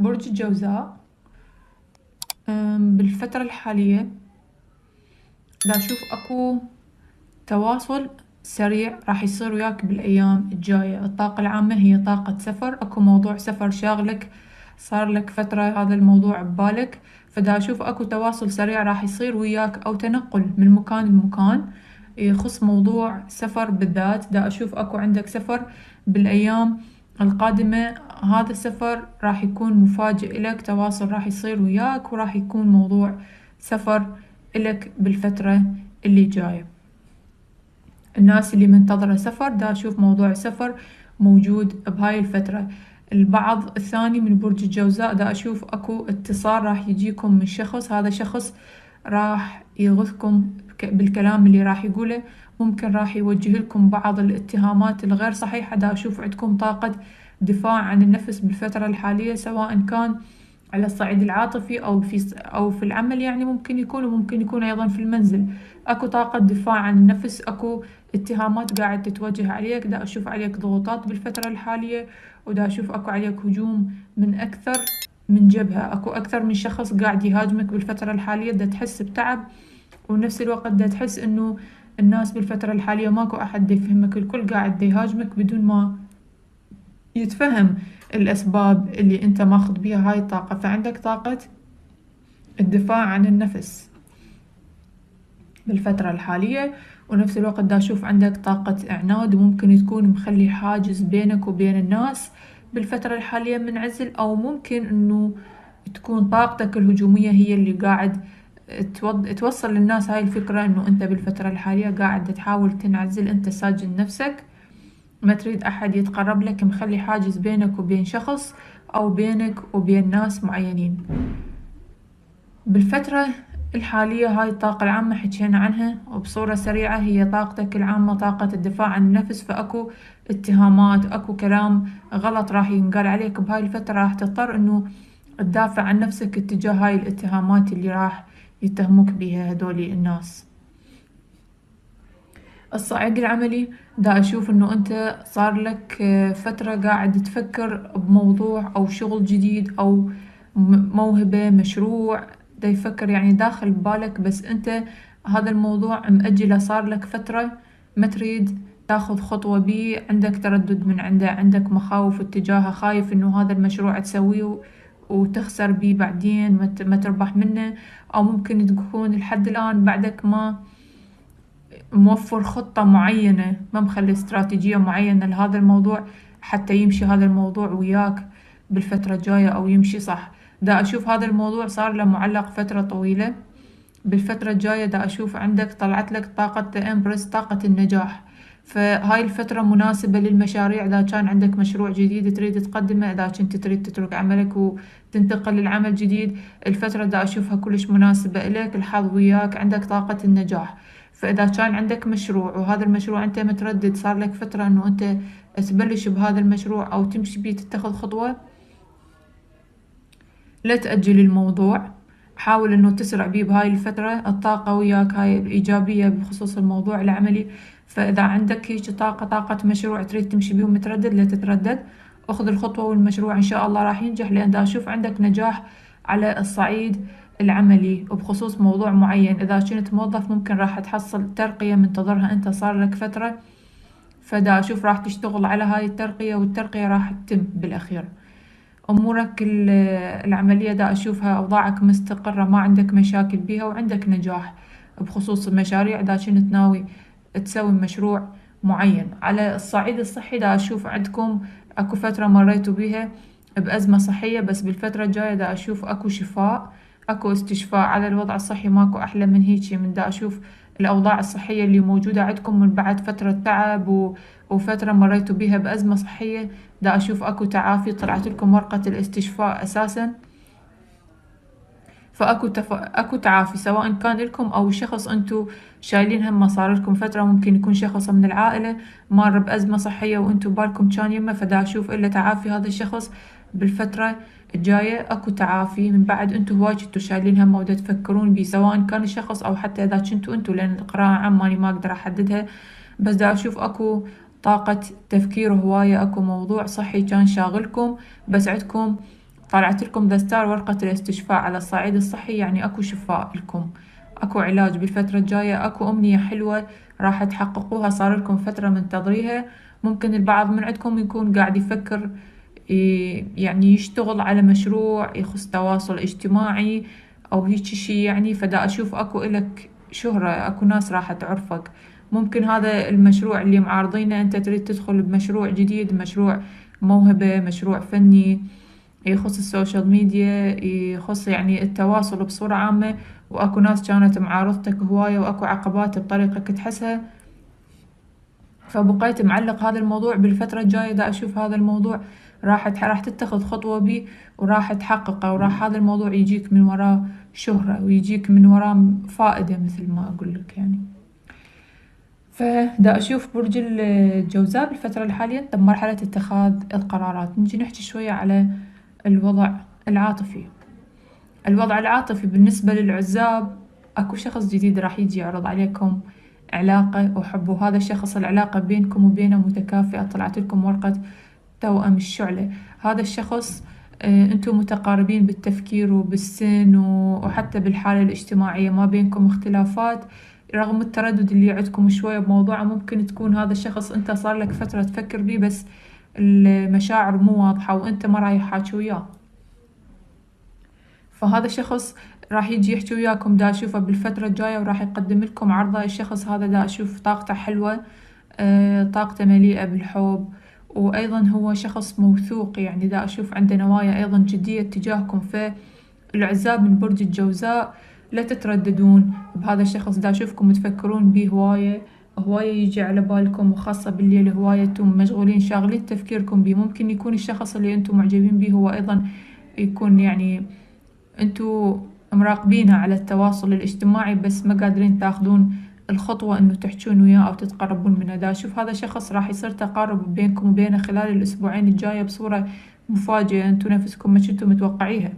برج الجوزاء بالفترة الحالية دا أشوف أكو تواصل سريع راح يصير وياك بالأيام الجاية، الطاقة العامة هي طاقة سفر أكو موضوع سفر شاغلك صارلك فترة هذا الموضوع ببالك فدا أشوف أكو تواصل سريع راح يصير وياك أو تنقل من مكان لمكان. يخص موضوع سفر بالذات دا أشوف أكو عندك سفر بالأيام القادمة هذا السفر راح يكون مفاجئ إلك تواصل راح يصير وياك وراح يكون موضوع سفر إلك بالفترة اللي جاية. الناس اللي منتظرة سفر دا أشوف موضوع سفر موجود بهاي الفترة. البعض الثاني من برج الجوزاء دا أشوف أكو اتصال راح يجيكم من شخص هذا شخص راح يغثكم بالكلام اللي راح يقوله. ممكن راح يوجه لكم بعض الاتهامات الغير صحيحة. دا أشوف عندكم طاقة دفاع عن النفس بالفترة الحالية سواء كان على الصعيد العاطفي أو في أو في العمل يعني ممكن يكون وممكن يكون أيضا في المنزل. أكو طاقة دفاع عن النفس أكو اتهامات قاعد تتوجه عليك. دا أشوف عليك ضغوطات بالفترة الحالية ودا أشوف أكو عليك هجوم من أكثر من جبهة. أكو أكثر من شخص قاعد يهاجمك بالفترة الحالية. دا تحس بتعب ونفس الوقت دا تحس إنه الناس بالفترة الحالية ماكو أحد يفهمك الكل قاعد يهاجمك بدون ما يتفهم الأسباب اللي أنت ماخذ بيها هاي الطاقة. فعندك طاقة الدفاع عن النفس بالفترة الحالية ونفس الوقت دا أشوف عندك طاقة إعناد وممكن تكون مخلي حاجز بينك وبين الناس بالفترة الحالية منعزل أو ممكن إنه تكون طاقتك الهجومية هي اللي قاعد توصل للناس هاي الفكرة إنه أنت بالفترة الحالية قاعد تحاول تنعزل أنت ساجن نفسك. ما تريد أحد يتقرب لك مخلي حاجز بينك وبين شخص أو بينك وبين ناس معينين. بالفترة الحالية هاي الطاقة العامة حكينا عنها وبصورة سريعة هي طاقتك العامة طاقة الدفاع عن النفس. فأكو اتهامات أكو كلام غلط راح ينقال عليك. بهاي الفترة راح تضطر إنه تدافع عن نفسك اتجاه هاي الاتهامات اللي راح يتهموك بيها هدولي الناس. الصعيد العملي دا أشوف إنه أنت صار لك فترة قاعد تفكر بموضوع أو شغل جديد أو موهبة مشروع دا يفكر يعني داخل ببالك بس أنت هذا الموضوع مأجله صار لك فترة ما تريد تاخذ خطوة بيه عندك تردد من عنده عندك مخاوف اتجاهه خايف إنه هذا المشروع تسويه وتخسر بيه بعدين ما تربح منه. أو ممكن تكون لحد الآن بعدك ما موفر خطة معينة ما مخلي استراتيجية معينة لهذا الموضوع حتى يمشي هذا الموضوع وياك بالفترة الجاية أو يمشي صح. دا أشوف هذا الموضوع صار له معلق فترة طويلة. بالفترة الجاية دا أشوف عندك طلعت لك طاقة إمبرس طاقة النجاح. فهاي الفترة مناسبة للمشاريع إذا كان عندك مشروع جديد تريد تقدمه إذا كنت تريد تترك عملك وتنتقل للعمل جديد الفترة دا أشوفها كلش مناسبة إليك الحظ وياك عندك طاقة النجاح. فإذا كان عندك مشروع وهذا المشروع أنت متردد صار لك فترة إنه أنت تبلش بهذا المشروع أو تمشي بيه تتخذ خطوة لا تأجل الموضوع. حاول إنه تسرع بيه بهاي الفترة الطاقة وياك هاي الإيجابية بخصوص الموضوع العملي. فإذا عندك هيج طاقة طاقة مشروع تريد تمشي بيه ومتردد لا تتردد. أخذ الخطوة والمشروع إن شاء الله راح ينجح لأن دا أشوف عندك نجاح على الصعيد العملي وبخصوص موضوع معين إذا كنت موظف ممكن راح تحصل ترقية منتظرها أنت صار لك فترة. فدا أشوف راح تشتغل على هاي الترقية والترقية راح تتم بالأخير. أمورك العملية دا أشوفها أوضاعك مستقرة ما عندك مشاكل بيها وعندك نجاح. بخصوص المشاريع دا كنت ناوي تسوي مشروع معين. على الصعيد الصحي دا أشوف عندكم أكو فترة مريتوا بيها بأزمة صحية بس بالفترة الجاية دا أشوف أكو شفاء أكو استشفاء على الوضع الصحي ماكو أحلى من هيجي. من دا أشوف الأوضاع الصحية اللي موجودة عندكم من بعد فترة تعب و... وفترة مريتوا بيها بأزمة صحية دا أشوف أكو تعافي طلعت لكم ورقة الاستشفاء أساسا. فأكو تف... أكو تعافي سواء كان لكم أو شخص أنتو شايلين هم صار لكم فترة ممكن يكون شخص من العائلة مر بأزمة صحية وأنتو بالكم كان يمه فدا أشوف إلا تعافي هذا الشخص بالفترة الجاية. أكو تعافي من بعد أنتو هواي جنتو شايلين همه ودا تفكرون بيه سواء كان الشخص أو حتى إذا كنتو أنتو لأن القراءة عام ماني ما أقدر أحددها. بس دا أشوف أكو طاقة تفكير هواية أكو موضوع صحي كان شاغلكم. بس عندكم طلعت لكم ذا ستار ورقة الاستشفاء على الصعيد الصحي يعني أكو شفاء لكم. أكو علاج بالفترة الجاية أكو أمنية حلوة راح تحققوها صار لكم فترة منتظريها ممكن البعض من عندكم يكون قاعد يفكر يعني يشتغل على مشروع يخص تواصل اجتماعي أو هيك شي يعني. فدا أشوف أكو إلك شهرة أكو ناس راح تعرفك. ممكن هذا المشروع اللي معارضينه أنت تريد تدخل بمشروع جديد مشروع موهبة مشروع فني. يخص السوشيال ميديا يخص يعني التواصل بصورة عامة وأكو ناس كانت معارضتك هواية وأكو عقبات بطريقك تحسها. فبقيت معلق هذا الموضوع بالفترة الجاية دا أشوف هذا الموضوع راح راح تتخذ خطوة بيه وراح تحققه وراح هذا الموضوع يجيك من وراه شهرة ويجيك من وراه فائدة مثل ما أقول لك يعني. فدا أشوف برج الجوزاء بالفترة الحالية بمرحلة اتخاذ القرارات. نجي نحكي شوية على الوضع العاطفي. الوضع العاطفي بالنسبة للعزاب أكو شخص جديد راح يجي يعرض عليكم علاقة وحب وهذا الشخص العلاقة بينكم وبينه متكافئة طلعت لكم ورقة توأم الشعلة. هذا الشخص آه، أنتم متقاربين بالتفكير وبالسن وحتى بالحالة الاجتماعية ما بينكم اختلافات. رغم التردد اللي عندكم شوية بموضوع ممكن تكون هذا الشخص أنت صار لك فترة تفكر بيه بس المشاعر مو واضحة وأنت ما رايح حاكي وياه. فهذا الشخص راح يجي يحكي وياكم دا أشوفه بالفترة الجاية وراح يقدم لكم عرضة. الشخص هذا دا أشوف طاقته حلوة آه، طاقته مليئة بالحب. وأيضا هو شخص موثوق يعني دا أشوف عنده نوايا أيضا جدية تجاهكم فالعزاب من برج الجوزاء لا تترددون. بهذا الشخص دا أشوفكم تفكرون بيه هواية هواية يجي على بالكم وخاصة بالليل هواية أنتم مشغولين شاغلين تفكيركم بيه. ممكن يكون الشخص اللي أنتم معجبين بيه هو أيضا يكون يعني أنتم مراقبينها على التواصل الاجتماعي بس ما قادرين تاخذون الخطوة إنه تحجون وياه أو تتقربون منه. دا أشوف هذا الشخص راح يصير تقارب بينكم وبينه خلال الأسبوعين الجاية بصورة مفاجئة. انتو نفسكم ما كنتوا متوقعيها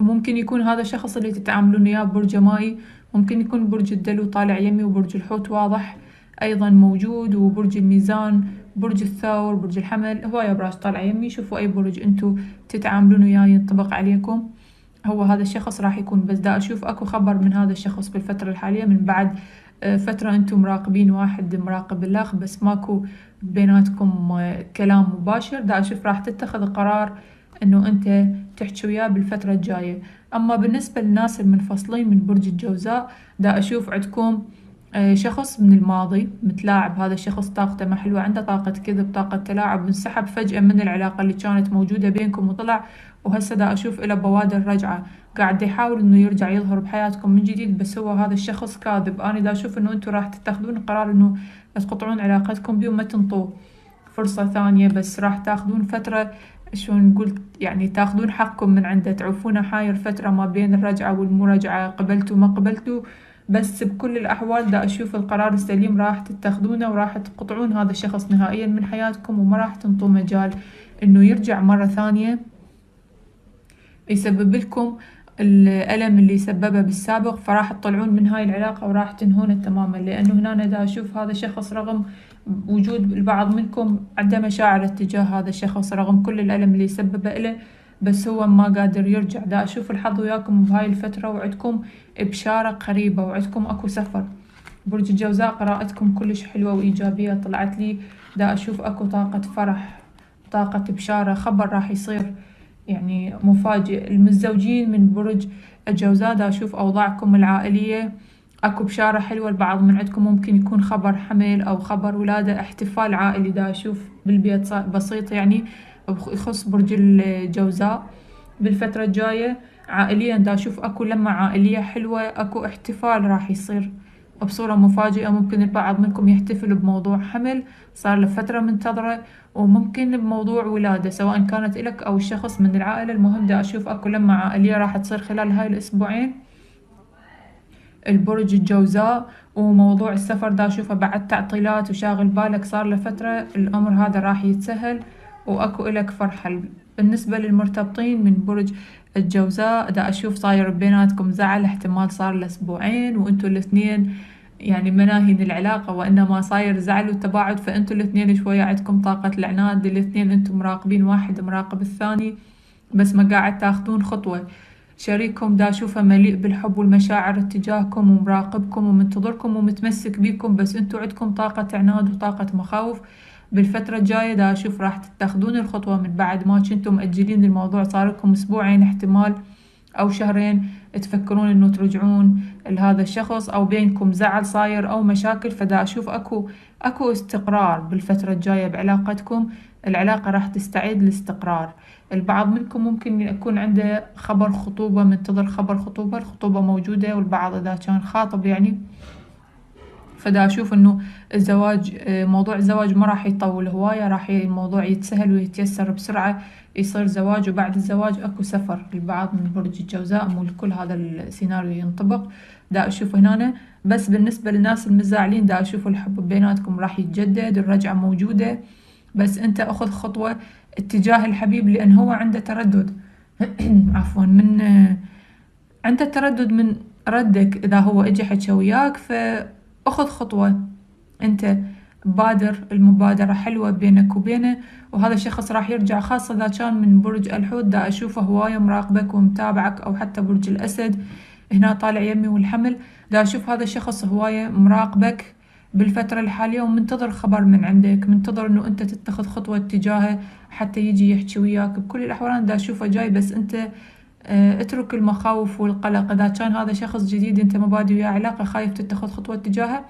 ممكن يكون هذا الشخص اللي تتعاملون وياه برج مائي ممكن يكون برج الدلو طالع يمي وبرج الحوت واضح أيضا موجود وبرج الميزان برج الثور برج الحمل هواية أبراج طالع يمي شوفوا أي برج انتو تتعاملون وياه ينطبق عليكم. هو هذا الشخص راح يكون بس دا أشوف أكو خبر من هذا الشخص بالفترة الحالية من بعد آه، فترة أنتم مراقبين واحد مراقب الآخر بس ماكو بيناتكم آه، كلام مباشر. دا أشوف راح تتخذ قرار إنه أنت تحكي وياه بالفترة الجاية. أما بالنسبة للناس المنفصلين من برج الجوزاء دا أشوف عندكم آه، شخص من الماضي متلاعب. هذا الشخص طاقته ما حلوة عنده طاقة كذب طاقة تلاعب انسحب فجأة من العلاقة اللي كانت موجودة بينكم وطلع وهسه دا أشوف إلى بوادر رجعة. قاعد يحاول إنه يرجع يظهر بحياتكم من جديد بس هو هذا الشخص كاذب. أنا دا أشوف إنه أنتوا راح تتخذون قرار إنه تقطعون علاقتكم بيه وما تنطوه. فرصة ثانية بس راح تاخذون فترة شلون قلت يعني تاخذون حقكم من عنده تعوفونه حاير فترة ما بين الرجعة والمراجعة قبلتوا ما قبلتوا بس بكل الأحوال دا أشوف القرار السليم راح تتخذونه وراح تقطعون هذا الشخص نهائيا من حياتكم وما راح تنطوا مجال إنه يرجع مرة ثانية. يسبب لكم الألم اللي سببه بالسابق فراح تطلعون من هاي العلاقة وراح تنهونه تماما لأنه هنا دا أشوف هذا الشخص رغم وجود البعض منكم عنده مشاعر اتجاه هذا الشخص رغم كل الألم اللي سببه له بس هو ما قادر يرجع. دا أشوف الحظ وياكم بهاي الفترة وعدكم بشارة قريبة وعدكم أكو سفر. برج الجوزاء قراءتكم كلش حلوة وإيجابية طلعت لي دا أشوف أكو طاقة فرح طاقة بشارة خبر راح يصير يعني مفاجئ. المتزوجين من برج الجوزاء دا أشوف أوضاعكم العائلية. أكو بشارة حلوة البعض من عندكم ممكن يكون خبر حمل أو خبر ولادة احتفال عائلي. دا أشوف بالبيت بسيط يعني يخص برج الجوزاء. بالفترة الجاية عائليا دا أشوف أكو لمة عائلية حلوة أكو احتفال راح يصير بصورة مفاجئة. ممكن البعض منكم يحتفل بموضوع حمل صار له فترة منتظرة وممكن بموضوع ولادة سواء كانت إلك أو شخص من العائلة. المهم دا أشوف أكو لمة عائلية راح تصير خلال هاي الأسبوعين. البرج الجوزاء وموضوع السفر دا أشوفه بعد تعطيلات وشاغل بالك صار له فترة الأمر هذا راح يتسهل وأكو إلك فرحة. بالنسبة للمرتبطين من برج الجوزاء دا أشوف صاير بيناتكم زعل احتمال صار له أسبوعين وأنتوا الاثنين يعني مناهين العلاقة وإنما صاير زعل وتباعد. فأنتوا الاثنين شوية عندكم طاقة العناد الاثنين أنتم مراقبين واحد مراقب الثاني بس ما قاعد تاخذون خطوة. شريككم دا أشوفه مليء بالحب والمشاعر اتجاهكم ومراقبكم ومنتظركم ومتمسك بيكم بس انتو عندكم طاقة عناد وطاقة مخاوف. بالفترة الجاية دا أشوف راح تتخذون الخطوة من بعد. ما كنتم مأجلين الموضوع صار لكم أسبوعين احتمال أو شهرين تفكرون إنه ترجعون لهذا الشخص أو بينكم زعل صاير أو مشاكل. فدا أشوف أكو أكو استقرار بالفترة الجاية بعلاقتكم. العلاقة راح تستعيد الاستقرار. البعض منكم ممكن يكون عنده خبر خطوبة منتظر خبر خطوبة الخطوبة موجودة والبعض إذا كان خاطب يعني. فدا أشوف إنه الزواج موضوع الزواج ما راح يطول هواية راح الموضوع يتسهل ويتيسر بسرعة يصير زواج وبعد الزواج أكو سفر. للبعض من برج الجوزاء مو لكل هذا السيناريو ينطبق. دا أشوف هنا. بس بالنسبة للناس المزاعلين دا أشوف الحب بيناتكم راح يتجدد الرجعة موجودة. بس أنت أخذ خطوة اتجاه الحبيب لأن هو عنده تردد. عفوا من عنده تردد من ردك إذا هو إجي حكى وياك فأخذ خطوة. أنت بادر المبادرة حلوة بينك وبينه وهذا الشخص راح يرجع خاصة إذا كان من برج الحوت دا أشوفه هواية مراقبك ومتابعك أو حتى برج الأسد. هنا طالع يمي والحمل دا أشوف هذا الشخص هواية مراقبك. بالفترة الحالية ومنتظر خبر من عندك منتظر إنه أنت تتخذ خطوة تجاهه حتى يجي يحكي وياك. بكل الأحوال أنا دا أشوفه جاي بس أنت آه اترك المخاوف والقلق. إذا كان هذا شخص جديد أنت ما بادي وياه علاقة خايف تتخذ خطوة تجاهه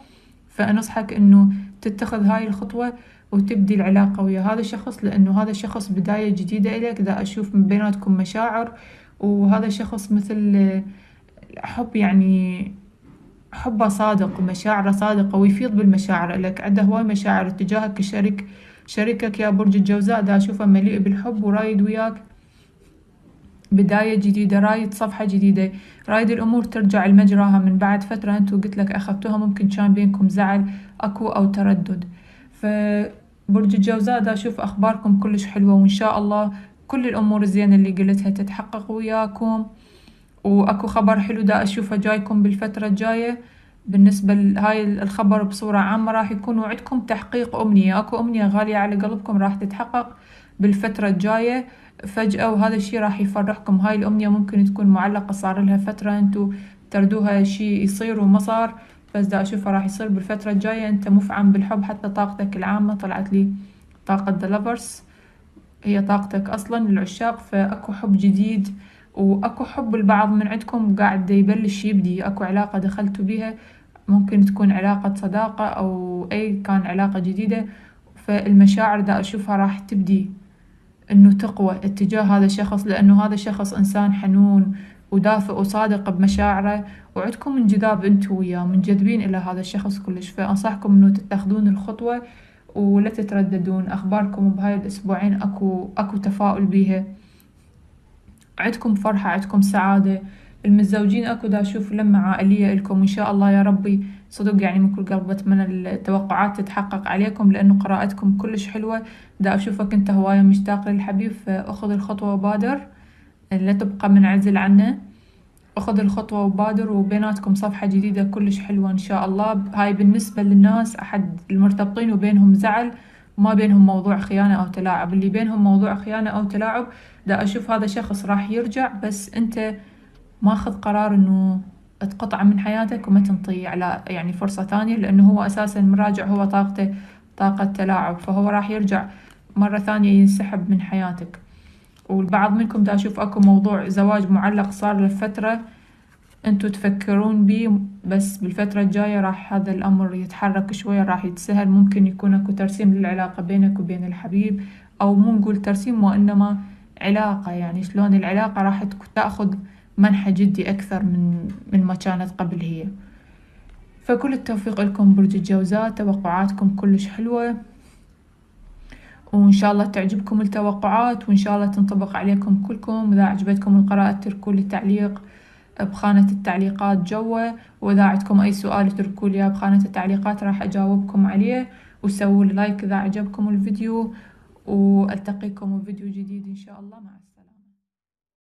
فأنصحك إنه تتخذ هاي الخطوة وتبدي العلاقة ويا هذا الشخص لأنه هذا الشخص بداية جديدة إلك دا أشوف من بيناتكم مشاعر وهذا الشخص مثل حب يعني حبه صادق ومشاعره صادقة ويفيض بالمشاعر لك عنده هواي مشاعر تجاهك كشريك شريكك يا برج الجوزاء دا أشوفه مليء بالحب ورايد وياك. بداية جديدة رايد صفحة جديدة. رايد الأمور ترجع لمجراها من بعد فترة. انتو قلت لك أخذتوها ممكن كان بينكم زعل أكو أو تردد. فبرج الجوزاء دا أشوف أخباركم كلش حلوة وإن شاء الله كل الأمور الزينة اللي قلتها تتحقق وياكم. وأكو خبر حلو دا أشوفه جايكم بالفترة الجاية. بالنسبة لهاي الخبر بصورة عامة راح يكون عندكم تحقيق أمنية. أكو أمنية غالية على قلبكم راح تتحقق بالفترة الجاية. فجأة وهذا الشي راح يفرحكم. هاي الأمنية ممكن تكون معلقة صار لها فترة أنتو تردوها شي يصير وما صار بس دا أشوفه راح يصير بالفترة الجاية. أنت مفعم بالحب حتى طاقتك العامة طلعت لي طاقة دلفرس هي طاقتك أصلا للعشاق فأكو حب جديد وأكو حب البعض من عندكم قاعد يبلش يبدي أكو علاقة دخلتوا بيها ممكن تكون علاقة صداقة أو أي كان علاقة جديدة فالمشاعر دا أشوفها راح تبدي إنه تقوى اتجاه هذا الشخص لأنه هذا الشخص إنسان حنون ودافئ وصادق بمشاعره. وعندكم انجذاب انتو وياه منجذبين إلى هذا الشخص كلش. فأنصحكم إنه تتخذون الخطوة ولا تترددون. أخباركم بهاي الأسبوعين أكو أكو تفاؤل بيها. عندكم فرحة عندكم سعادة. المتزوجين أكو دا أشوف لمة عائلية إلكم إن شاء الله يا ربي. صدق يعني من كل قلب بتمنى التوقعات تتحقق عليكم لأنه قراءتكم كلش حلوة. دا أشوفك أنت هواية مشتاق للحبيب فأخذ الخطوة وبادر. لا تبقى منعزل عنه. أخذ الخطوة وبادر وبيناتكم صفحة جديدة كلش حلوة إن شاء الله. هاي بالنسبة للناس أحد المرتبطين وبينهم زعل. ما بينهم موضوع خيانة أو تلاعب. اللي بينهم موضوع خيانة أو تلاعب دا أشوف هذا شخص راح يرجع بس أنت ماخذ قرار إنه تقطعه من حياتك وما تنطيه على يعني فرصة ثانية لأنه هو أساسا مراجع هو طاقته طاقة تلاعب فهو راح يرجع مرة ثانية ينسحب من حياتك. والبعض منكم دا أشوف أكو موضوع زواج معلق صار لفترة أنتو تفكرون بيه بس بالفترة الجاية راح هذا الأمر يتحرك شوية راح يتسهل ممكن يكون أكو ترسيم للعلاقة بينك وبين الحبيب أو مو نقول ترسيم وإنما علاقة يعني شلون العلاقة راح تأخذ منحى جدي أكثر من من ما كانت قبل هي. فكل التوفيق لكم برج الجوزاء توقعاتكم كلش حلوة. وإن شاء الله تعجبكم التوقعات وإن شاء الله تنطبق عليكم كلكم. إذا عجبتكم القراءة اتركوا لي تعليق بخانة التعليقات جوا وإذا عندكم أي سؤال اتركوا لي بخانة التعليقات راح أجاوبكم عليه. وسووا لايك إذا عجبكم الفيديو. وألتقيكم بفيديو جديد إن شاء الله. مع